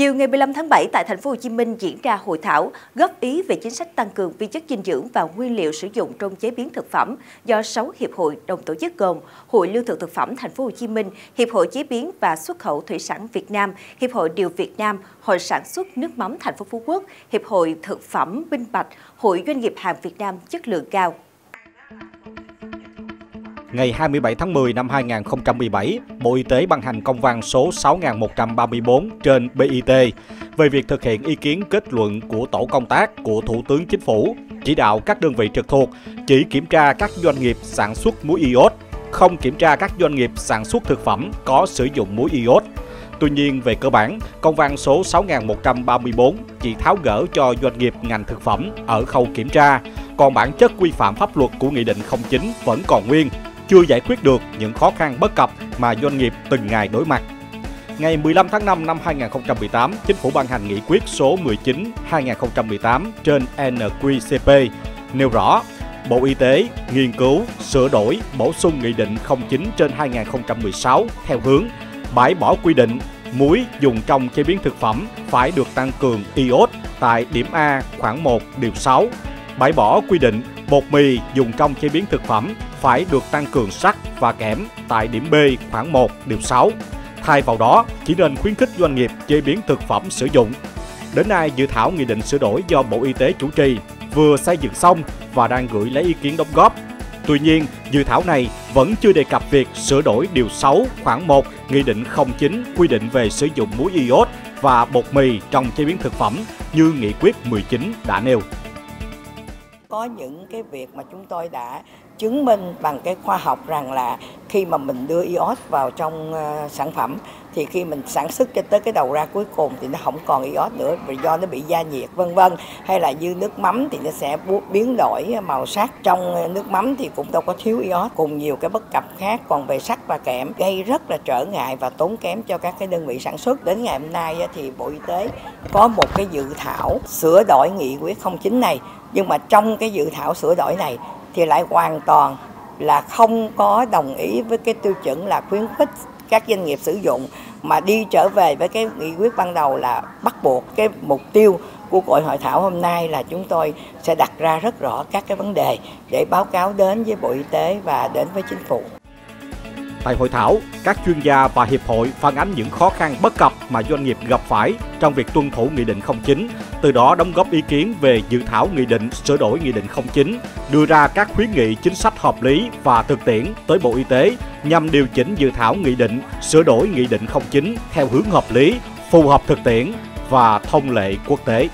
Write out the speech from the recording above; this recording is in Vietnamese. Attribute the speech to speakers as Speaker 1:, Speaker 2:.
Speaker 1: Chiều ngày 15 tháng 7 tại thành phố Hồ Chí Minh diễn ra hội thảo góp ý về chính sách tăng cường vi chất dinh dưỡng và nguyên liệu sử dụng trong chế biến thực phẩm do 6 hiệp hội đồng tổ chức gồm Hội Lương thực thực phẩm thành phố Hồ Chí Minh, Hiệp hội chế biến và xuất khẩu thủy sản Việt Nam, Hiệp hội điều Việt Nam, Hội sản xuất nước mắm thành phố Phú Quốc, Hiệp hội thực phẩm Minh Bạch, Hội doanh nghiệp hàng Việt Nam chất lượng cao
Speaker 2: ngày 27 tháng 10 năm 2017, Bộ Y tế ban hành công văn số 6134 trên BIT về việc thực hiện ý kiến kết luận của tổ công tác của Thủ tướng Chính phủ, chỉ đạo các đơn vị trực thuộc chỉ kiểm tra các doanh nghiệp sản xuất muối iốt, không kiểm tra các doanh nghiệp sản xuất thực phẩm có sử dụng muối iốt. Tuy nhiên, về cơ bản, công văn số 6134 chỉ tháo gỡ cho doanh nghiệp ngành thực phẩm ở khâu kiểm tra, còn bản chất quy phạm pháp luật của Nghị định 09 vẫn còn nguyên, chưa giải quyết được những khó khăn bất cập mà doanh nghiệp từng ngày đối mặt. Ngày 15 tháng 5 năm 2018, Chính phủ ban hành nghị quyết số 19-2018 trên NQCP nêu rõ Bộ Y tế nghiên cứu, sửa đổi, bổ sung Nghị định 09 trên 2016 theo hướng bãi bỏ quy định muối dùng trong chế biến thực phẩm phải được tăng cường iốt tại điểm A khoảng 1 điều 6, bãi bỏ quy định bột mì dùng trong chế biến thực phẩm phải được tăng cường sắt và kẽm tại điểm B khoảng 1 điều 6. Thay vào đó, chỉ nên khuyến khích doanh nghiệp chế biến thực phẩm sử dụng. Đến nay, dự thảo nghị định sửa đổi do Bộ Y tế chủ trì vừa xây dựng xong và đang gửi lấy ý kiến đóng góp. Tuy nhiên, dự thảo này vẫn chưa đề cập việc sửa đổi điều 6 khoảng 1 Nghị định 09 quy định về sử dụng muối iốt và bột mì trong chế biến thực phẩm như Nghị quyết 19 đã nêu
Speaker 3: có những cái việc mà chúng tôi đã chứng minh bằng cái khoa học rằng là khi mà mình đưa iốt vào trong uh, sản phẩm thì khi mình sản xuất cho tới cái đầu ra cuối cùng thì nó không còn iốt nữa vì do nó bị gia nhiệt vân vân. Hay là như nước mắm thì nó sẽ biến đổi màu sắc trong ờ, nước mắm thì cũng đâu có thiếu iốt cùng nhiều cái bất cập khác còn về sắt và kẽm gây rất là trở ngại và tốn kém cho các cái đơn vị sản xuất. Đến ngày hôm nay thì bộ y tế có một cái dự thảo sửa đổi nghị quyết 09 này nhưng mà trong cái dự thảo sửa đổi này thì lại hoàn toàn là không có đồng ý với cái tiêu chuẩn là khuyến khích các doanh nghiệp sử dụng mà đi trở về với cái nghị quyết ban đầu là bắt buộc cái mục tiêu của cuộc hội thảo hôm nay là chúng tôi sẽ đặt ra rất rõ các cái vấn đề để báo cáo đến với Bộ Y tế và đến với chính phủ.
Speaker 2: Tại hội thảo, các chuyên gia và hiệp hội phản ánh những khó khăn bất cập mà doanh nghiệp gặp phải trong việc tuân thủ Nghị định 09, từ đó đóng góp ý kiến về dự thảo Nghị định sửa đổi Nghị định 09, đưa ra các khuyến nghị chính sách hợp lý và thực tiễn tới Bộ Y tế nhằm điều chỉnh dự thảo Nghị định sửa đổi Nghị định 09 theo hướng hợp lý, phù hợp thực tiễn và thông lệ quốc tế.